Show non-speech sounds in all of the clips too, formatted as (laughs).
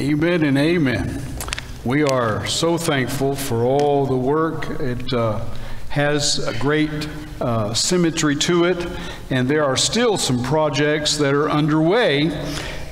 Amen and amen. We are so thankful for all the work. It uh, has a great uh, symmetry to it, and there are still some projects that are underway.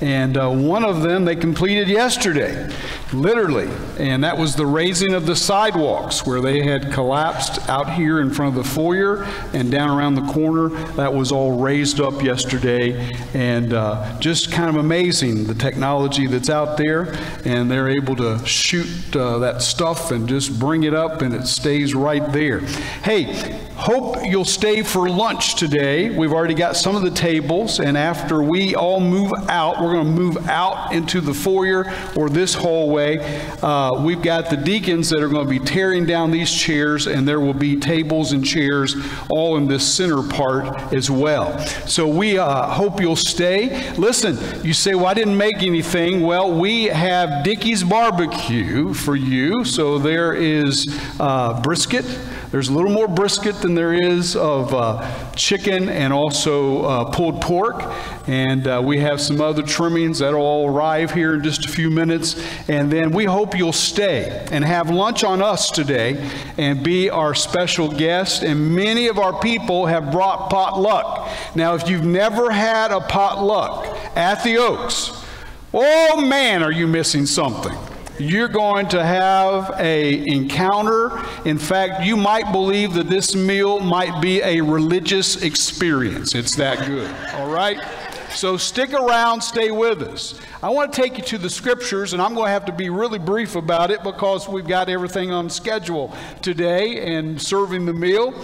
And uh, one of them they completed yesterday literally. And that was the raising of the sidewalks where they had collapsed out here in front of the foyer and down around the corner. That was all raised up yesterday. And uh, just kind of amazing the technology that's out there. And they're able to shoot uh, that stuff and just bring it up and it stays right there. Hey, Hope you'll stay for lunch today. We've already got some of the tables, and after we all move out, we're going to move out into the foyer or this hallway. Uh, we've got the deacons that are going to be tearing down these chairs, and there will be tables and chairs all in this center part as well. So we uh, hope you'll stay. Listen, you say, Well, I didn't make anything. Well, we have Dickey's Barbecue for you. So there is uh, brisket. There's a little more brisket than there is of uh, chicken and also uh, pulled pork. And uh, we have some other trimmings that'll all arrive here in just a few minutes. And then we hope you'll stay and have lunch on us today and be our special guest. And many of our people have brought potluck. Now, if you've never had a potluck at the Oaks, oh man, are you missing something you're going to have a encounter. In fact, you might believe that this meal might be a religious experience. It's that good. All right? So stick around, stay with us. I want to take you to the scriptures, and I'm going to have to be really brief about it because we've got everything on schedule today and serving the meal.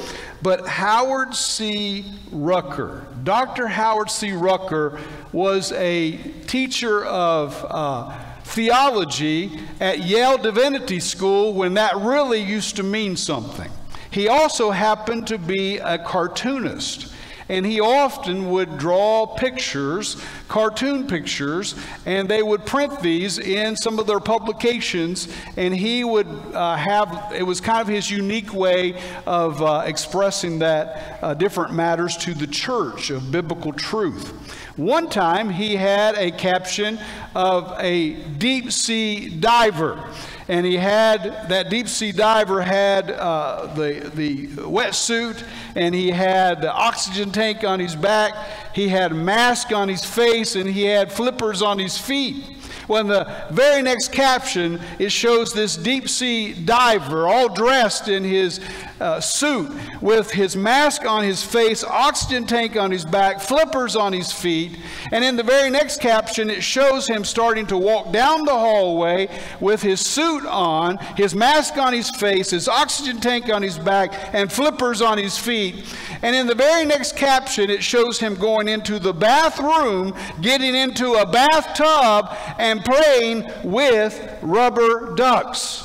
But Howard C. Rucker, Dr. Howard C. Rucker was a teacher of. Uh, theology at Yale Divinity School when that really used to mean something. He also happened to be a cartoonist. And he often would draw pictures, cartoon pictures, and they would print these in some of their publications. And he would uh, have, it was kind of his unique way of uh, expressing that uh, different matters to the church of biblical truth. One time he had a caption of a deep sea diver. And he had, that deep sea diver had uh, the, the wetsuit and he had the oxygen tank on his back. He had a mask on his face and he had flippers on his feet. When the very next caption, it shows this deep sea diver all dressed in his uh, suit with his mask on his face, oxygen tank on his back, flippers on his feet. And in the very next caption, it shows him starting to walk down the hallway with his suit on, his mask on his face, his oxygen tank on his back, and flippers on his feet. And in the very next caption, it shows him going into the bathroom, getting into a bathtub, and playing with rubber ducks.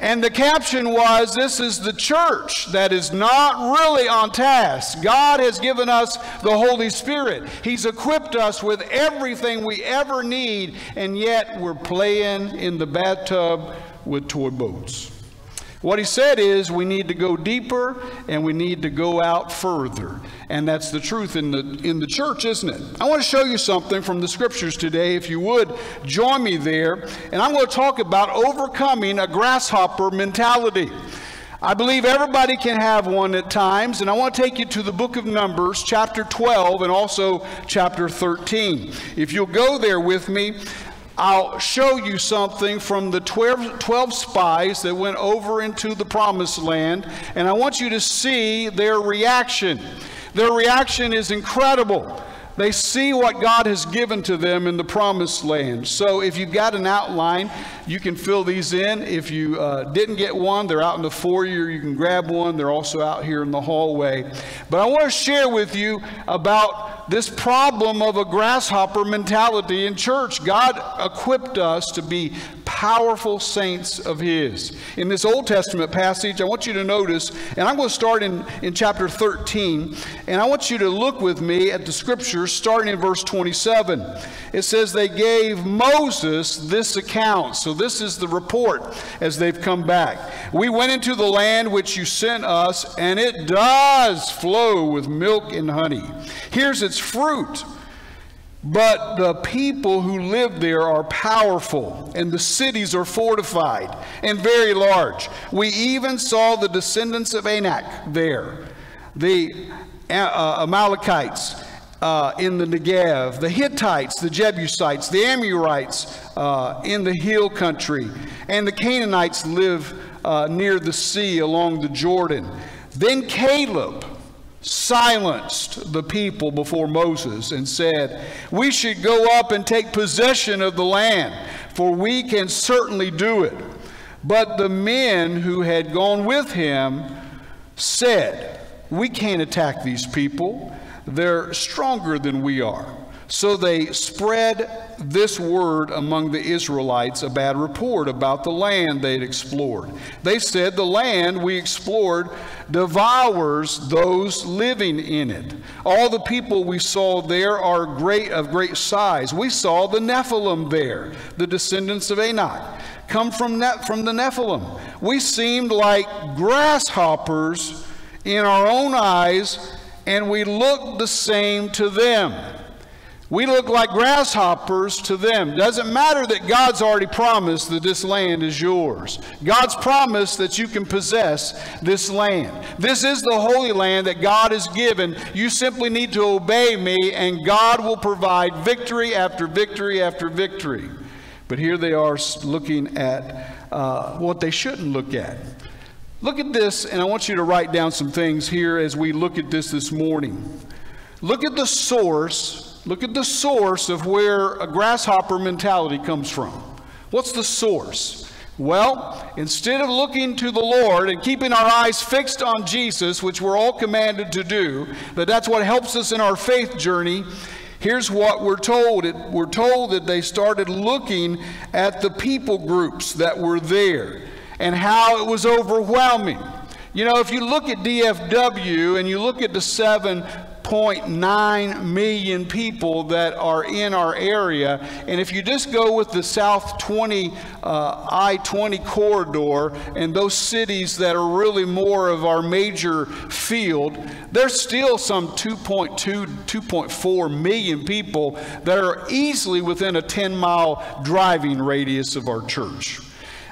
And the caption was, This is the church that is not really on task. God has given us the Holy Spirit. He's equipped us with everything we ever need, and yet we're playing in the bathtub with toy boats. What he said is we need to go deeper and we need to go out further. And that's the truth in the, in the church, isn't it? I want to show you something from the scriptures today. If you would join me there. And I'm going to talk about overcoming a grasshopper mentality. I believe everybody can have one at times, and I want to take you to the book of Numbers, chapter 12, and also chapter 13. If you'll go there with me, I'll show you something from the 12, 12, spies that went over into the promised land, and I want you to see their reaction. Their reaction is incredible. They see what God has given to them in the promised land. So if you've got an outline, you can fill these in. If you uh, didn't get one, they're out in the foyer. You can grab one. They're also out here in the hallway. But I want to share with you about this problem of a grasshopper mentality in church. God equipped us to be powerful saints of His. In this Old Testament passage, I want you to notice, and I'm going to start in, in chapter 13, and I want you to look with me at the scriptures starting in verse 27. It says, They gave Moses this account. So this is the report as they've come back. We went into the land which you sent us, and it does flow with milk and honey. Here's its fruit. But the people who live there are powerful, and the cities are fortified and very large. We even saw the descendants of Anak there, the uh, Amalekites uh, in the Negev, the Hittites, the Jebusites, the Amorites uh, in the hill country, and the Canaanites live uh, near the sea along the Jordan. Then Caleb, silenced the people before Moses and said, We should go up and take possession of the land, for we can certainly do it. But the men who had gone with him said, We can't attack these people. They're stronger than we are. So they spread this word among the Israelites, a bad report about the land they'd explored. They said, The land we explored devours those living in it. All the people we saw there are great of great size. We saw the Nephilim there, the descendants of Anak, come from, ne- from the Nephilim. We seemed like grasshoppers in our own eyes, and we looked the same to them. We look like grasshoppers to them. Doesn't matter that God's already promised that this land is yours. God's promised that you can possess this land. This is the holy land that God has given. You simply need to obey me, and God will provide victory after victory after victory. But here they are looking at uh, what they shouldn't look at. Look at this, and I want you to write down some things here as we look at this this morning. Look at the source Look at the source of where a grasshopper mentality comes from. What's the source? Well, instead of looking to the Lord and keeping our eyes fixed on Jesus, which we're all commanded to do, that that's what helps us in our faith journey, here's what we're told. It, we're told that they started looking at the people groups that were there and how it was overwhelming. You know, if you look at DFW and you look at the seven 1.9 million people that are in our area. And if you just go with the South 20, uh, I 20 corridor and those cities that are really more of our major field, there's still some 2.2, 2.4 million people that are easily within a 10 mile driving radius of our church.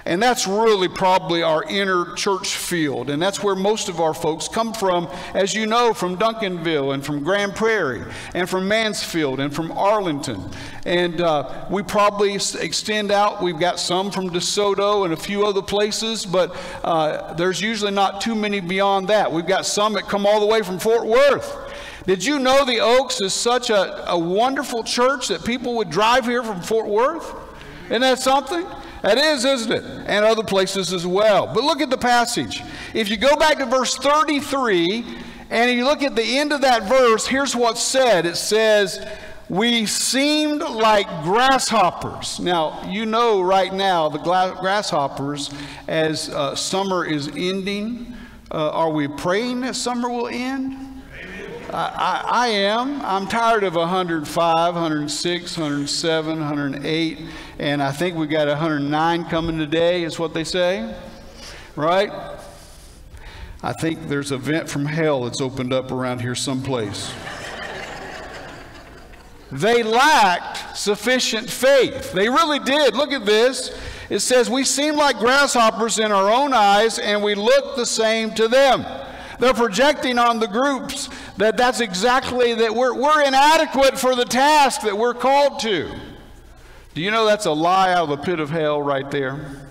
And that's really probably our inner church field. And that's where most of our folks come from, as you know, from Duncanville and from Grand Prairie and from Mansfield and from Arlington. And uh, we probably extend out. We've got some from DeSoto and a few other places, but uh, there's usually not too many beyond that. We've got some that come all the way from Fort Worth. Did you know the Oaks is such a, a wonderful church that people would drive here from Fort Worth? Isn't that something? That is, isn't it? And other places as well. But look at the passage. If you go back to verse 33 and you look at the end of that verse, here's what's said. It says, We seemed like grasshoppers. Now, you know right now the grasshoppers, as uh, summer is ending, uh, are we praying that summer will end? I, I, am. I'm tired of 105, 106, 107, 108, and I think we got 109 coming today, is what they say. Right? I think there's a vent from hell that's opened up around here someplace. they lacked sufficient faith. They really did. Look at this. It says, We seem like grasshoppers in our own eyes, and we look the same to them. They're projecting on the groups that that's exactly that we're, we're inadequate for the task that we're called to. Do you know that's a lie out of the pit of hell right there?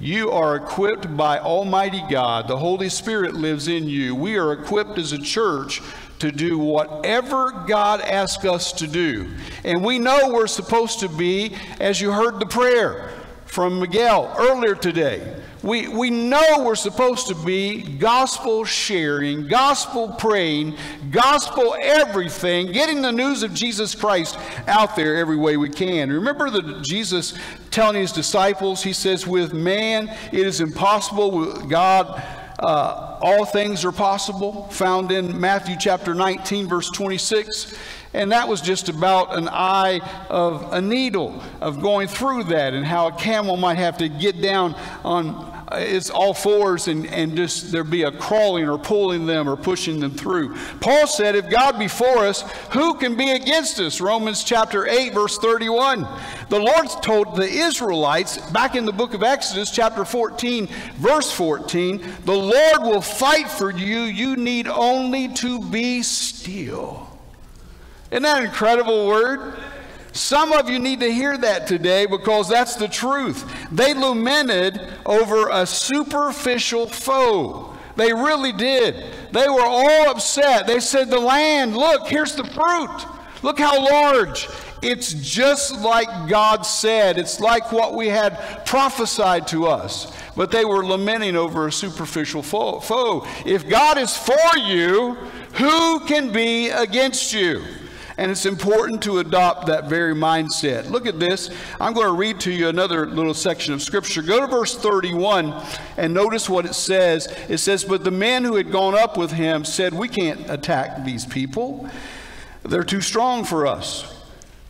You are equipped by Almighty God. The Holy Spirit lives in you. We are equipped as a church to do whatever God asks us to do. And we know we're supposed to be, as you heard the prayer from Miguel earlier today, we, we know we're supposed to be gospel sharing, gospel praying, gospel everything, getting the news of Jesus Christ out there every way we can. Remember the Jesus telling his disciples, he says, with man it is impossible, with God uh, all things are possible, found in Matthew chapter 19, verse 26. And that was just about an eye of a needle, of going through that, and how a camel might have to get down on it's all fours and, and just there'd be a crawling or pulling them or pushing them through. Paul said, if God be for us, who can be against us? Romans chapter 8, verse 31. The Lord told the Israelites back in the book of Exodus, chapter 14, verse 14, the Lord will fight for you. You need only to be still. Isn't that an incredible word? Some of you need to hear that today because that's the truth. They lamented over a superficial foe. They really did. They were all upset. They said, The land, look, here's the fruit. Look how large. It's just like God said. It's like what we had prophesied to us. But they were lamenting over a superficial foe. If God is for you, who can be against you? And it's important to adopt that very mindset. Look at this. I'm going to read to you another little section of scripture. Go to verse 31 and notice what it says. It says, But the men who had gone up with him said, We can't attack these people, they're too strong for us.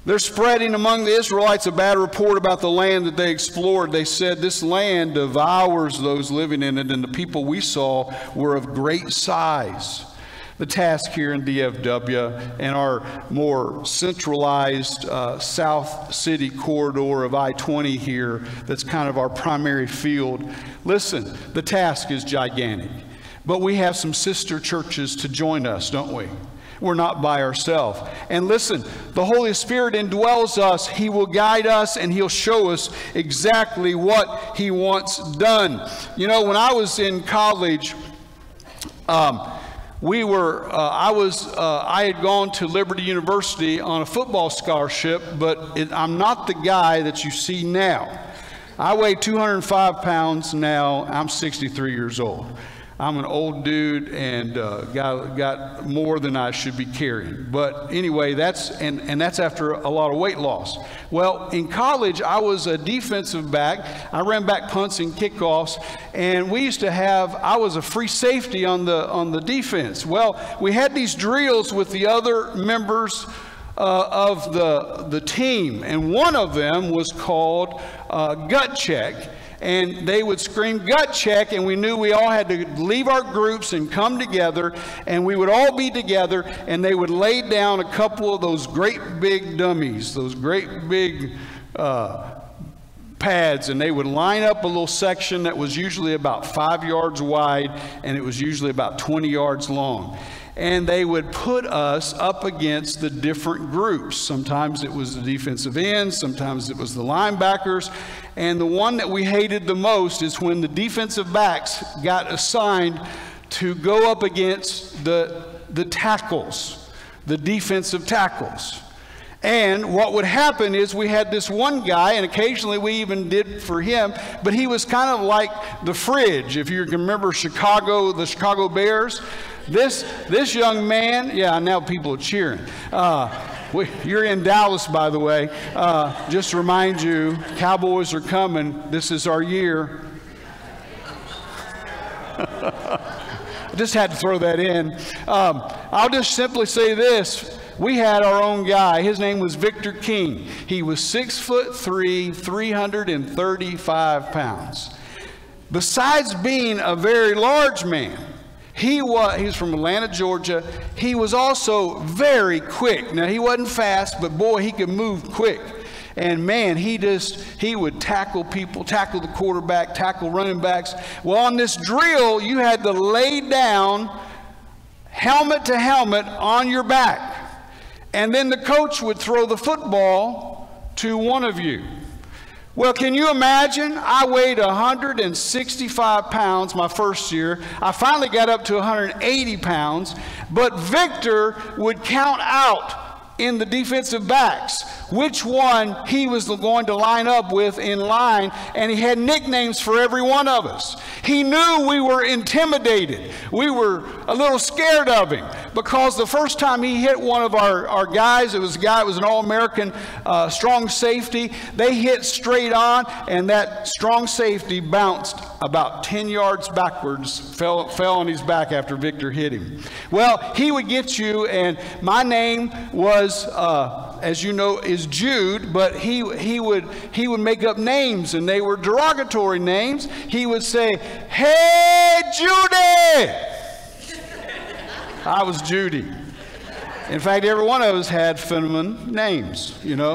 They're spreading among the Israelites a bad report about the land that they explored. They said, This land devours those living in it, and the people we saw were of great size the task here in DFW and our more centralized uh, South City corridor of I 20 here, that's kind of our primary field. Listen, the task is gigantic, but we have some sister churches to join us, don't we? We're not by ourselves. And listen, the Holy Spirit indwells us. He will guide us and He'll show us exactly what He wants done. You know, when I was in college, um, we were, uh, I was, uh, I had gone to Liberty University on a football scholarship, but it, I'm not the guy that you see now. I weigh 205 pounds now. I'm 63 years old. I'm an old dude and uh, got, got more than I should be carrying. But anyway, that's and, and that's after a lot of weight loss. Well, in college, I was a defensive back. I ran back punts and kickoffs, and we used to have. I was a free safety on the on the defense. Well, we had these drills with the other members. Uh, of the, the team, and one of them was called uh, gut check and they would scream gut check and we knew we all had to leave our groups and come together and we would all be together and they would lay down a couple of those great big dummies those great big uh, pads and they would line up a little section that was usually about five yards wide and it was usually about 20 yards long and they would put us up against the different groups. Sometimes it was the defensive ends, sometimes it was the linebackers, and the one that we hated the most is when the defensive backs got assigned to go up against the, the tackles, the defensive tackles. And what would happen is we had this one guy, and occasionally we even did for him, but he was kind of like the fridge. If you remember Chicago, the Chicago Bears, this, this young man, yeah, now people are cheering. Uh, we, you're in Dallas, by the way. Uh, just to remind you, Cowboys are coming. This is our year. I (laughs) just had to throw that in. Um, I'll just simply say this. We had our own guy. His name was Victor King. He was six foot three, 335 pounds. Besides being a very large man, he was he's from Atlanta, Georgia. He was also very quick. Now he wasn't fast, but boy, he could move quick. And man, he just he would tackle people, tackle the quarterback, tackle running backs. Well, on this drill, you had to lay down helmet to helmet on your back. And then the coach would throw the football to one of you. Well, can you imagine? I weighed 165 pounds my first year. I finally got up to 180 pounds, but Victor would count out in the defensive backs which one he was going to line up with in line, and he had nicknames for every one of us. He knew we were intimidated. We were a little scared of him because the first time he hit one of our, our guys, it was a guy, it was an All American uh, strong safety, they hit straight on, and that strong safety bounced about 10 yards backwards, fell, fell on his back after Victor hit him. Well, he would get you, and my name was. Uh, as you know, is Jude, but he, he, would, he would make up names and they were derogatory names. He would say, Hey, Judy! I was Judy. In fact, every one of us had feminine names, you know.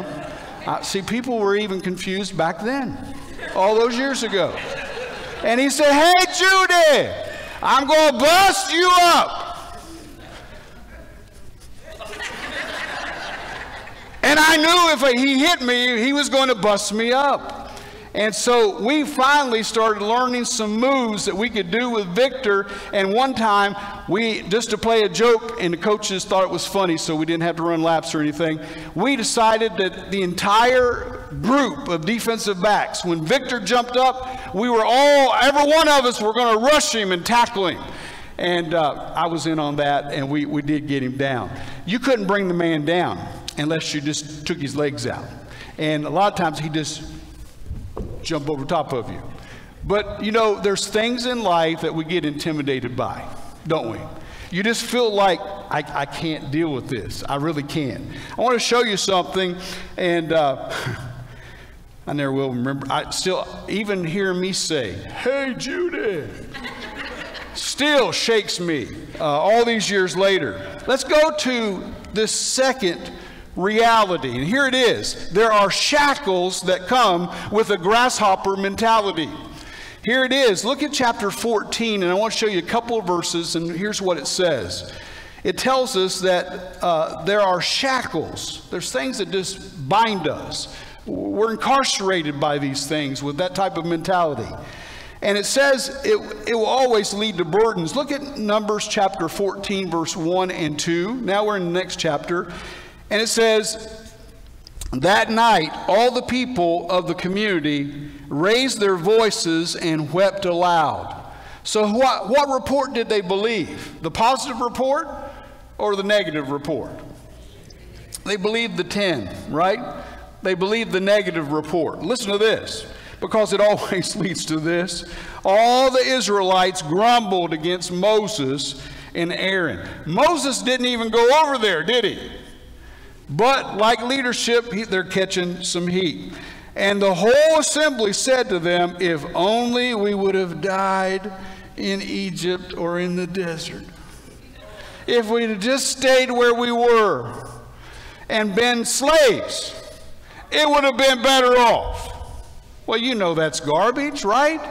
Uh, see, people were even confused back then, all those years ago. And he said, Hey, Judy, I'm going to bust you up. And I knew if he hit me, he was going to bust me up. And so we finally started learning some moves that we could do with Victor. And one time, we just to play a joke, and the coaches thought it was funny, so we didn't have to run laps or anything. We decided that the entire group of defensive backs, when Victor jumped up, we were all, every one of us, were going to rush him and tackle him. And uh, I was in on that, and we, we did get him down. You couldn't bring the man down unless you just took his legs out. And a lot of times he just jump over top of you. But you know, there's things in life that we get intimidated by, don't we? You just feel like I, I can't deal with this. I really can't. I want to show you something, and uh, (laughs) I never will remember. I still even hear me say, "Hey, Judy," still shakes me uh, all these years later. Let's go to this second reality. And here it is there are shackles that come with a grasshopper mentality. Here it is. Look at chapter 14, and I want to show you a couple of verses, and here's what it says. It tells us that uh, there are shackles, there's things that just bind us. We're incarcerated by these things with that type of mentality. And it says it, it will always lead to burdens. Look at Numbers chapter 14, verse 1 and 2. Now we're in the next chapter. And it says, That night, all the people of the community raised their voices and wept aloud. So, what, what report did they believe? The positive report or the negative report? They believed the 10, right? They believed the negative report. Listen to this, because it (laughs) always leads to this. All the Israelites grumbled against Moses and Aaron. Moses didn't even go over there, did he? But like leadership, they're catching some heat. And the whole assembly said to them, If only we would have died in Egypt or in the desert. If we'd have just stayed where we were and been slaves, it would have been better off. Well, you know that's garbage, right?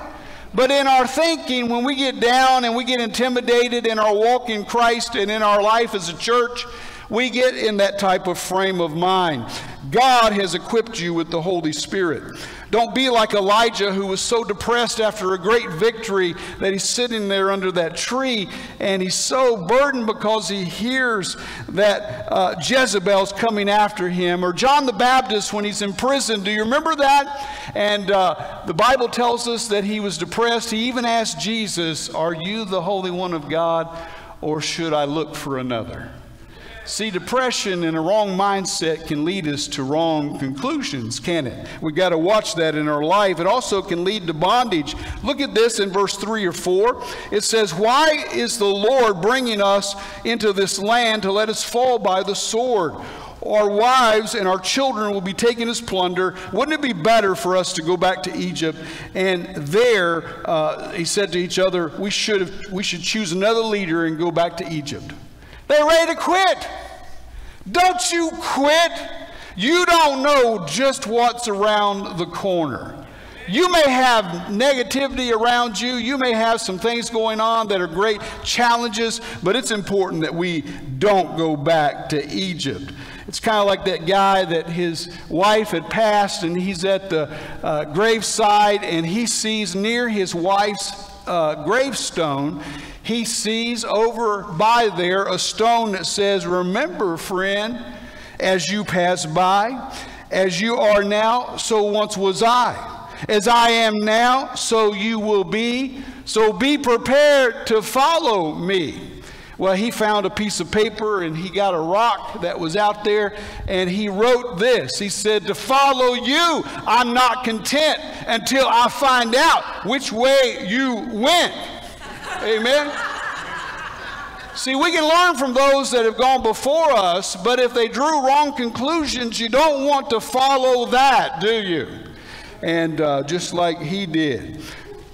But in our thinking, when we get down and we get intimidated in our walk in Christ and in our life as a church, we get in that type of frame of mind. God has equipped you with the Holy Spirit. Don't be like Elijah, who was so depressed after a great victory that he's sitting there under that tree and he's so burdened because he hears that uh, Jezebel's coming after him. Or John the Baptist when he's in prison. Do you remember that? And uh, the Bible tells us that he was depressed. He even asked Jesus, Are you the Holy One of God, or should I look for another? See, depression and a wrong mindset can lead us to wrong conclusions, can it? We've got to watch that in our life. It also can lead to bondage. Look at this in verse 3 or 4. It says, Why is the Lord bringing us into this land to let us fall by the sword? Our wives and our children will be taken as plunder. Wouldn't it be better for us to go back to Egypt? And there, uh, he said to each other, we should, have, we should choose another leader and go back to Egypt. They're ready to quit. Don't you quit. You don't know just what's around the corner. You may have negativity around you. You may have some things going on that are great challenges, but it's important that we don't go back to Egypt. It's kind of like that guy that his wife had passed, and he's at the uh, graveside, and he sees near his wife's uh, gravestone, he sees over by there a stone that says, Remember, friend, as you pass by, as you are now, so once was I. As I am now, so you will be. So be prepared to follow me. Well, he found a piece of paper and he got a rock that was out there and he wrote this. He said, To follow you, I'm not content until I find out which way you went. Amen. See, we can learn from those that have gone before us, but if they drew wrong conclusions, you don't want to follow that, do you? And uh, just like he did,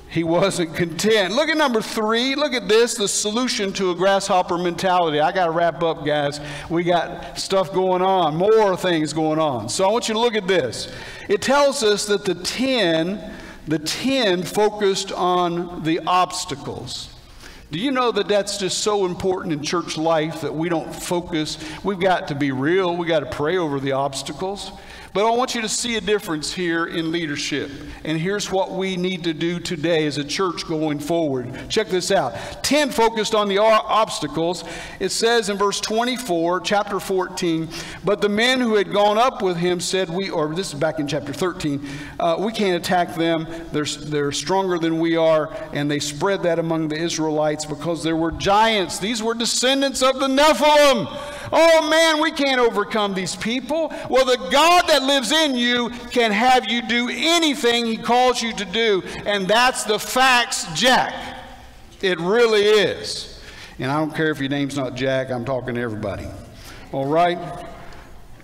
he wasn't content. Look at number three. Look at this the solution to a grasshopper mentality. I got to wrap up, guys. We got stuff going on, more things going on. So I want you to look at this. It tells us that the 10, the 10 focused on the obstacles. Do you know that that's just so important in church life that we don't focus? We've got to be real. We've got to pray over the obstacles. But I want you to see a difference here in leadership. And here's what we need to do today as a church going forward. Check this out 10 focused on the obstacles. It says in verse 24, chapter 14, but the men who had gone up with him said, We, or this is back in chapter 13, uh, we can't attack them. They're, they're stronger than we are. And they spread that among the Israelites because there were giants. These were descendants of the Nephilim. Oh man, we can't overcome these people. Well, the God that lives in you can have you do anything He calls you to do. And that's the facts, Jack. It really is. And I don't care if your name's not Jack, I'm talking to everybody. All right?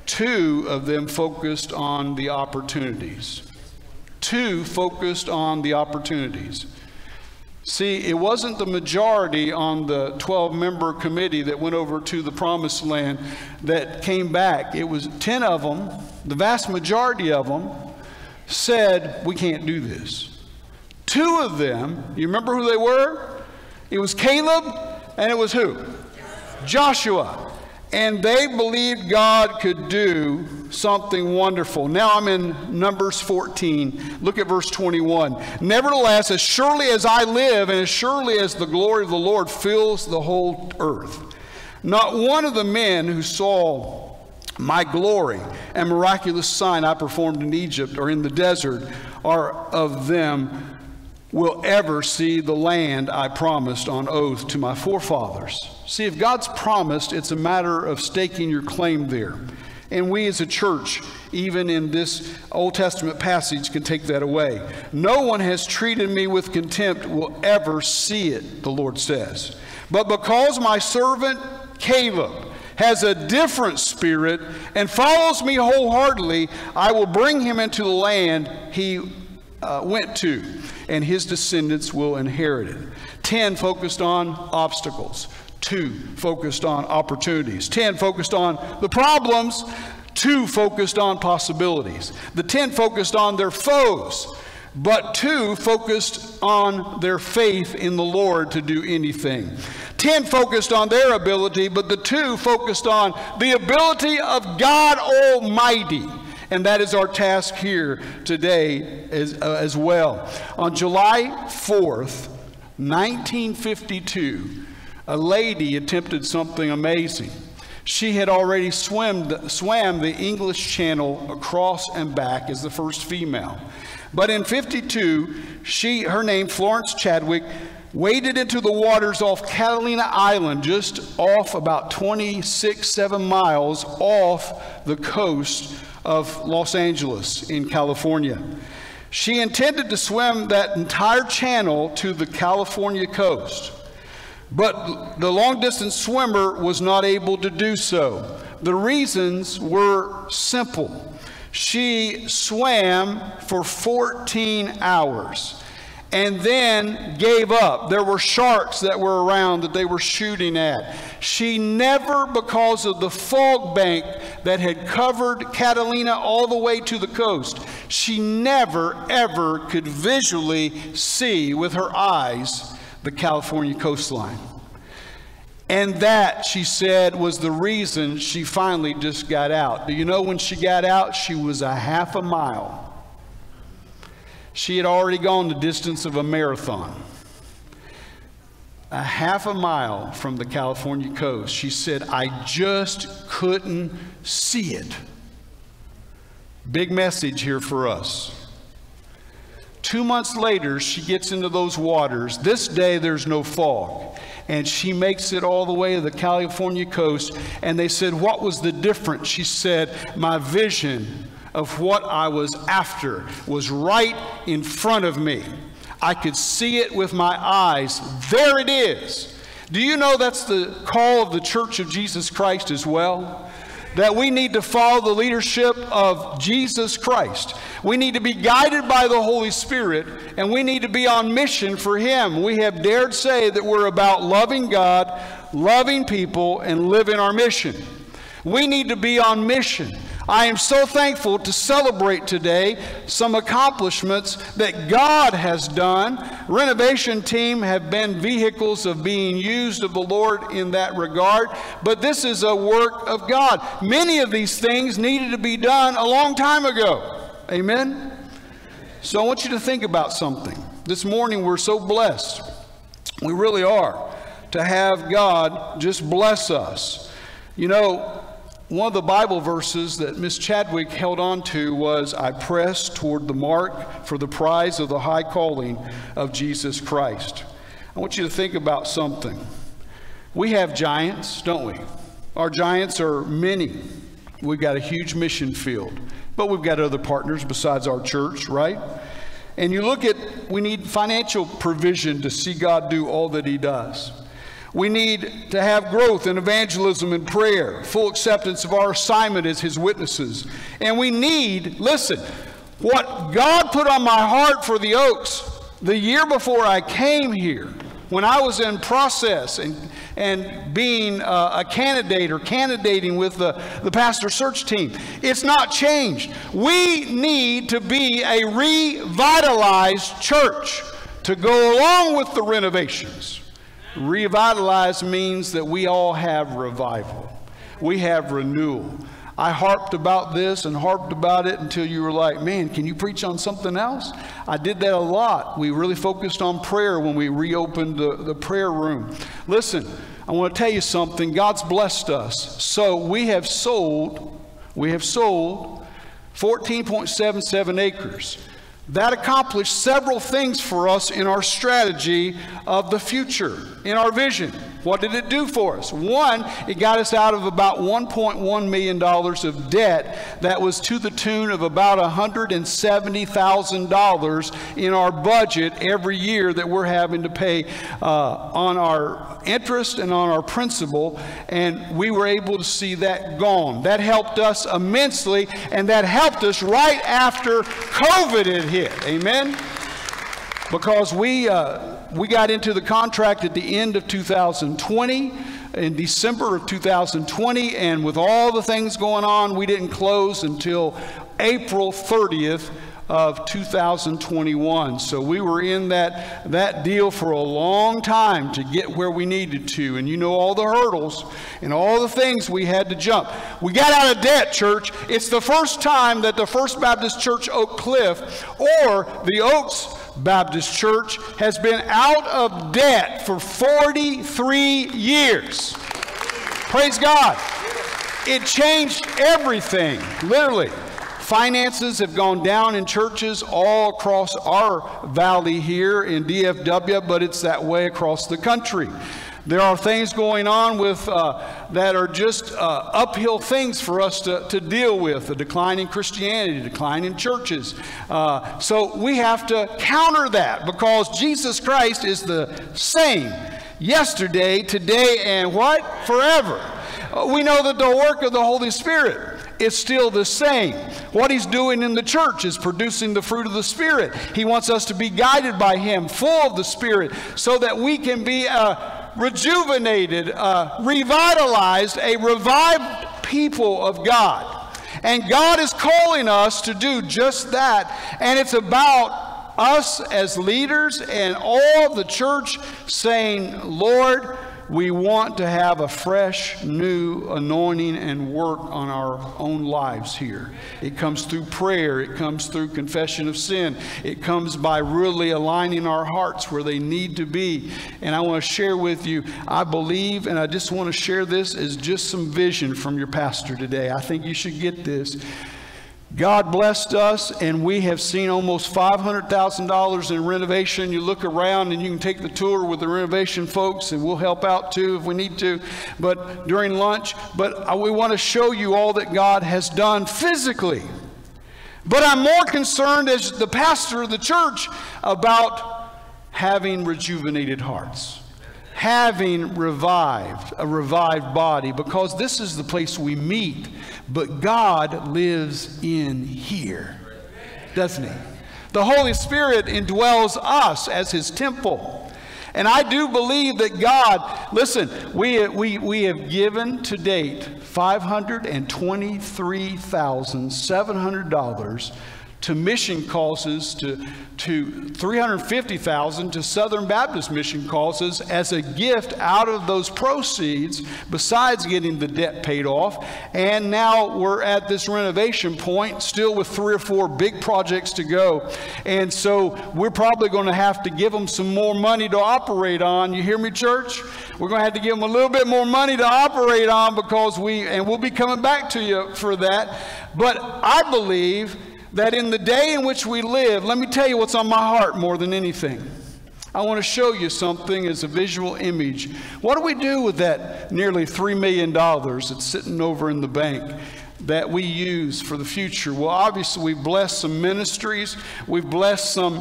Two of them focused on the opportunities. Two focused on the opportunities. See, it wasn't the majority on the 12 member committee that went over to the promised land that came back. It was 10 of them, the vast majority of them said, We can't do this. Two of them, you remember who they were? It was Caleb and it was who? Joshua and they believed God could do something wonderful. Now I'm in Numbers 14. Look at verse 21. Nevertheless, as surely as I live, and as surely as the glory of the Lord fills the whole earth, not one of the men who saw my glory and miraculous sign I performed in Egypt or in the desert are of them will ever see the land I promised on oath to my forefathers. See, if God's promised, it's a matter of staking your claim there. And we as a church, even in this Old Testament passage, can take that away. No one has treated me with contempt will ever see it, the Lord says. But because my servant Caleb has a different spirit and follows me wholeheartedly, I will bring him into the land he uh, went to and his descendants will inherit it. 10 focused on obstacles, 2 focused on opportunities, 10 focused on the problems, 2 focused on possibilities. The 10 focused on their foes, but 2 focused on their faith in the Lord to do anything. 10 focused on their ability, but the 2 focused on the ability of God Almighty and that is our task here today as, uh, as well. On July 4th, 1952, a lady attempted something amazing. She had already swimmed, swam the English Channel across and back as the first female. But in 52, she, her name, Florence Chadwick, waded into the waters off Catalina Island, just off about 26, 7 miles off the coast of Los Angeles in California. She intended to swim that entire channel to the California coast, but the long distance swimmer was not able to do so. The reasons were simple. She swam for 14 hours and then gave up. There were sharks that were around that they were shooting at. She never, because of the fog bank that had covered Catalina all the way to the coast, she never, ever could visually see with her eyes the California coastline. And that, she said, was the reason she finally just got out. Do you know when she got out? She was a half a mile she had already gone the distance of a marathon. A half a mile from the California coast, she said, I just couldn't see it. Big message here for us. Two months later, she gets into those waters. This day, there's no fog. And she makes it all the way to the California coast. And they said, What was the difference? She said, My vision of what I was after was right in front of me. I could see it with my eyes. There it is. Do you know that's the call of the Church of Jesus Christ as well? That we need to follow the leadership of Jesus Christ. We need to be guided by the Holy Spirit, and we need to be on mission for Him. We have dared say that we're about loving God, loving people, and living our mission. We need to be on mission. I am so thankful to celebrate today some accomplishments that God has done. Renovation team have been vehicles of being used of the Lord in that regard, but this is a work of God. Many of these things needed to be done a long time ago. Amen? So I want you to think about something. This morning we're so blessed. We really are to have God just bless us. You know, one of the Bible verses that Miss Chadwick held on to was, I press toward the mark for the prize of the high calling of Jesus Christ. I want you to think about something. We have giants, don't we? Our giants are many. We've got a huge mission field, but we've got other partners besides our church, right? And you look at, we need financial provision to see God do all that He does. We need to have growth in evangelism and prayer, full acceptance of our assignment as His witnesses. And we need, listen, what God put on my heart for the Oaks the year before I came here, when I was in process and, and being uh, a candidate or candidating with the, the pastor search team, it's not changed. We need to be a revitalized church to go along with the renovations. Revitalize means that we all have revival. We have renewal. I harped about this and harped about it until you were like, man, can you preach on something else? I did that a lot. We really focused on prayer when we reopened the, the prayer room. Listen, I want to tell you something. God's blessed us. So we have sold, we have sold 14.77 acres. That accomplished several things for us in our strategy of the future, in our vision. What did it do for us? One, it got us out of about $1.1 million of debt that was to the tune of about $170,000 in our budget every year that we're having to pay uh, on our interest and on our principal. And we were able to see that gone. That helped us immensely, and that helped us right after COVID had hit. Amen? Because we. Uh, we got into the contract at the end of 2020 in December of 2020, and with all the things going on, we didn't close until April 30th of 2021. So we were in that, that deal for a long time to get where we needed to. And you know all the hurdles and all the things we had to jump. We got out of debt, church. It's the first time that the First Baptist Church Oak Cliff or the Oaks Baptist Church has been out of debt for 43 years. Praise God. It changed everything, literally. Finances have gone down in churches all across our valley here in DFW, but it's that way across the country. There are things going on with uh, that are just uh, uphill things for us to, to deal with a decline in Christianity, decline in churches. Uh, so we have to counter that because Jesus Christ is the same yesterday, today, and what? Forever. Uh, we know that the work of the Holy Spirit is still the same. What he's doing in the church is producing the fruit of the Spirit. He wants us to be guided by him, full of the Spirit, so that we can be a rejuvenated, uh, revitalized, a revived people of God. And God is calling us to do just that. And it's about us as leaders and all the church saying, Lord, we want to have a fresh, new anointing and work on our own lives here. It comes through prayer, it comes through confession of sin, it comes by really aligning our hearts where they need to be. And I want to share with you, I believe, and I just want to share this as just some vision from your pastor today. I think you should get this. God blessed us, and we have seen almost $500,000 in renovation. You look around and you can take the tour with the renovation folks, and we'll help out too if we need to, but during lunch. But we want to show you all that God has done physically. But I'm more concerned as the pastor of the church about having rejuvenated hearts having revived, a revived body, because this is the place we meet, but God lives in here, doesn't He? The Holy Spirit indwells us as His temple. And I do believe that God, listen, we, we, we have given to date $523,700 to mission causes, to, to 350,000 to Southern Baptist mission causes as a gift out of those proceeds, besides getting the debt paid off. And now we're at this renovation point, still with three or four big projects to go. And so we're probably going to have to give them some more money to operate on. You hear me, church? We're going to have to give them a little bit more money to operate on because we, and we'll be coming back to you for that. But I believe that in the day in which we live, let me tell you what's on my heart more than anything. I want to show you something as a visual image. What do we do with that nearly $3 million that's sitting over in the bank? that we use for the future? Well, obviously, we've blessed some ministries. We've blessed some,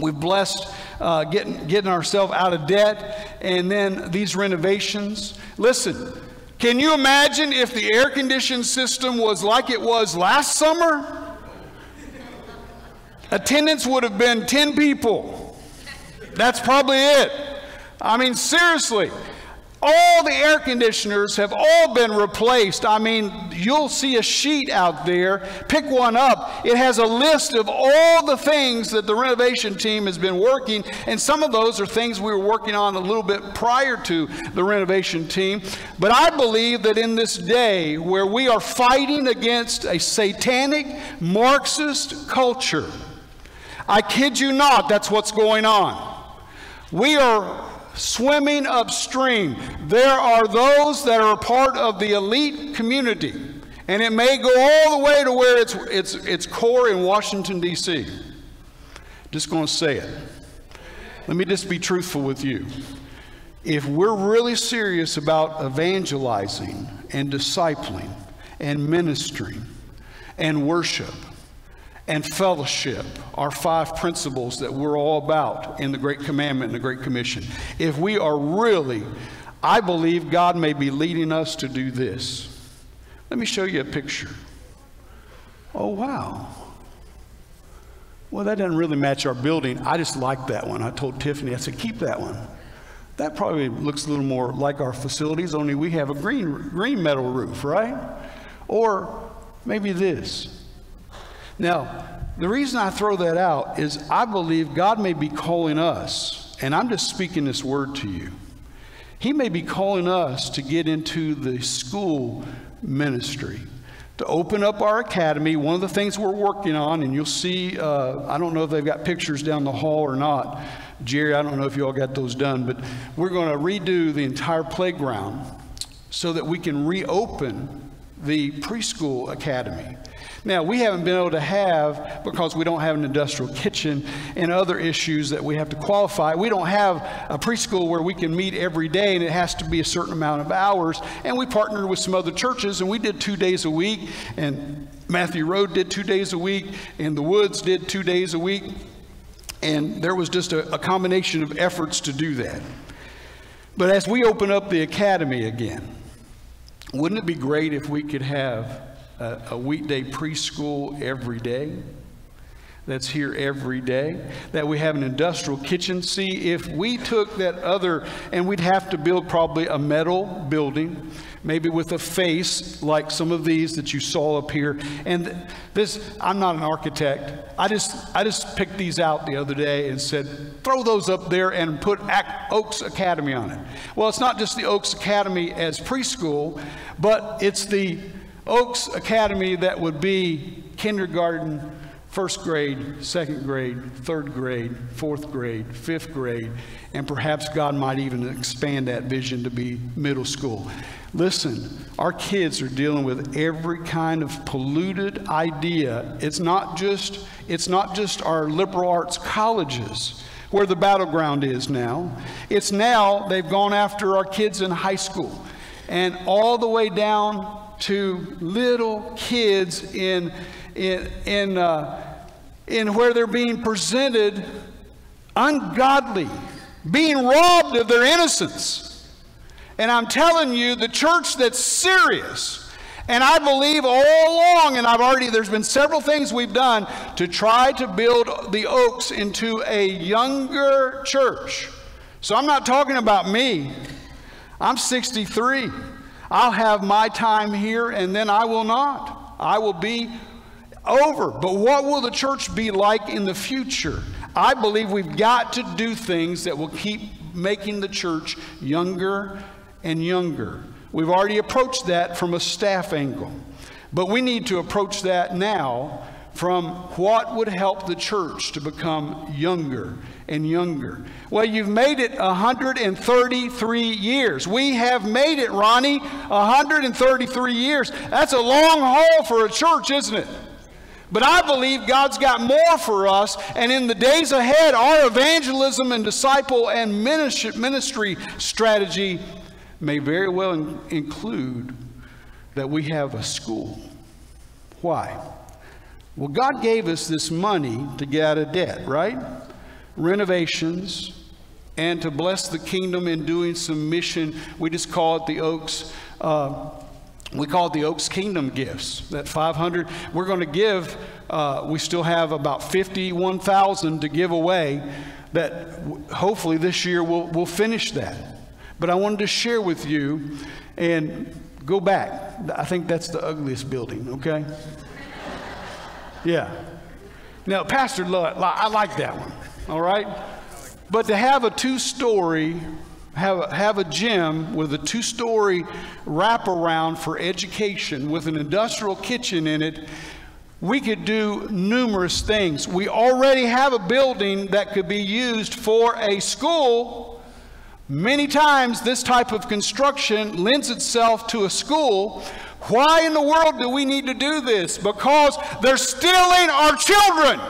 we've blessed uh, getting, getting ourselves out of debt, and then these renovations. Listen, can you imagine if the air conditioning system was like it was last summer? Attendance would have been 10 people. That's probably it. I mean, seriously. All the air conditioners have all been replaced. I mean, you'll see a sheet out there. Pick one up. It has a list of all the things that the renovation team has been working, and some of those are things we were working on a little bit prior to the renovation team. But I believe that in this day where we are fighting against a satanic Marxist culture, I kid you not, that's what's going on. We are swimming upstream. There are those that are part of the elite community, and it may go all the way to where it's, it's, it's core in Washington, D.C. Just going to say it. Let me just be truthful with you. If we're really serious about evangelizing and discipling and ministering and worship, and fellowship are five principles that we're all about in the Great Commandment and the Great Commission. If we are really, I believe God may be leading us to do this. Let me show you a picture. Oh, wow. Well, that doesn't really match our building. I just like that one. I told Tiffany, I said, keep that one. That probably looks a little more like our facilities, only we have a green, green metal roof, right? Or maybe this. Now, the reason I throw that out is I believe God may be calling us, and I'm just speaking this word to you. He may be calling us to get into the school ministry, to open up our academy. One of the things we're working on, and you'll see, uh, I don't know if they've got pictures down the hall or not. Jerry, I don't know if you all got those done, but we're going to redo the entire playground so that we can reopen the preschool academy. Now, we haven't been able to have, because we don't have an industrial kitchen and other issues that we have to qualify, we don't have a preschool where we can meet every day and it has to be a certain amount of hours. And we partnered with some other churches and we did two days a week. And Matthew Road did two days a week, and the Woods did two days a week. And there was just a, a combination of efforts to do that. But as we open up the academy again, wouldn't it be great if we could have a, a weekday preschool every day that's here every day, that we have an industrial kitchen. See, if we took that other, and we'd have to build probably a metal building, maybe with a face like some of these that you saw up here. And this, I'm not an architect. I just, I just picked these out the other day and said, throw those up there and put Oaks Academy on it. Well, it's not just the Oaks Academy as preschool, but it's the Oaks Academy that would be kindergarten, first grade, second grade, third grade, fourth grade, fifth grade, and perhaps God might even expand that vision to be middle school. Listen, our kids are dealing with every kind of polluted idea. It's not just it's not just our liberal arts colleges where the battleground is now. It's now they've gone after our kids in high school and all the way down to little kids in, in, in, uh, in where they're being presented ungodly being robbed of their innocence. And I'm telling you, the church that's serious, and I believe all along, and I've already, there's been several things we've done to try to build the Oaks into a younger church. So I'm not talking about me. I'm 63. I'll have my time here and then I will not. I will be over. But what will the church be like in the future? I believe we've got to do things that will keep making the church younger and younger. We've already approached that from a staff angle, but we need to approach that now from what would help the church to become younger and younger. Well, you've made it 133 years. We have made it, Ronnie, 133 years. That's a long haul for a church, isn't it? But I believe God's got more for us, and in the days ahead, our evangelism and disciple and ministry strategy may very well in include that we have a school. Why? Well, God gave us this money to get out of debt, right? Renovations, and to bless the kingdom in doing some mission. We just call it the Oaks. Uh, we call it the Oaks Kingdom Gifts. That 500, we're going to give. Uh, we still have about 51,000 to give away. That hopefully this year we'll, we'll finish that. But I wanted to share with you and go back. I think that's the ugliest building, okay? (laughs) Yeah. Now, Pastor, I like that one, all right? But to have a two story, have a, have a gym with a two story wraparound for education with an industrial kitchen in it, we could do numerous things. We already have a building that could be used for a school Many times, this type of construction lends itself to a school. Why in the world do we need to do this? Because they're stealing our children.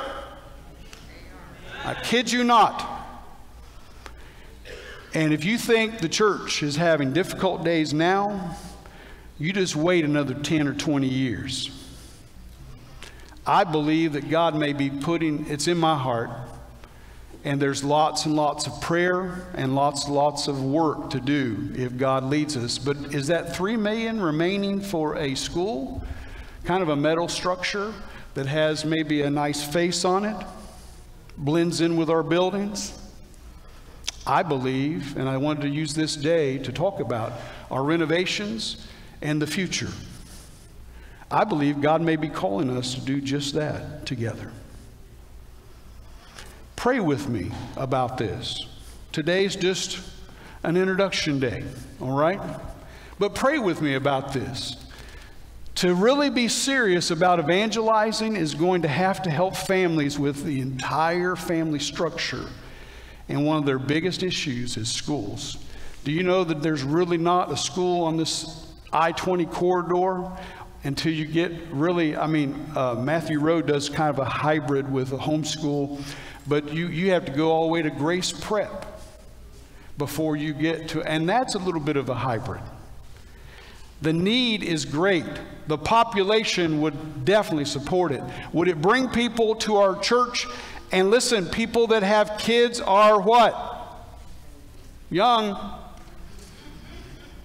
I kid you not. And if you think the church is having difficult days now, you just wait another 10 or 20 years. I believe that God may be putting, it's in my heart, and there's lots and lots of prayer and lots and lots of work to do if God leads us. But is that three million remaining for a school? Kind of a metal structure that has maybe a nice face on it, blends in with our buildings. I believe, and I wanted to use this day to talk about our renovations and the future. I believe God may be calling us to do just that together. Pray with me about this. Today's just an introduction day, all right? But pray with me about this. To really be serious about evangelizing is going to have to help families with the entire family structure. And one of their biggest issues is schools. Do you know that there's really not a school on this I 20 corridor until you get really, I mean, uh, Matthew Road does kind of a hybrid with a homeschool but you, you have to go all the way to Grace Prep before you get to, and that's a little bit of a hybrid. The need is great. The population would definitely support it. Would it bring people to our church? And listen, people that have kids are what? Young.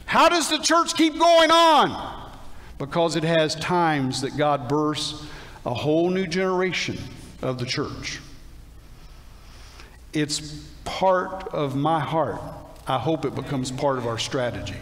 How does the church keep going on? Because it has times that God bursts a whole new generation of the church. It's part of my heart. I hope it becomes part of our strategy.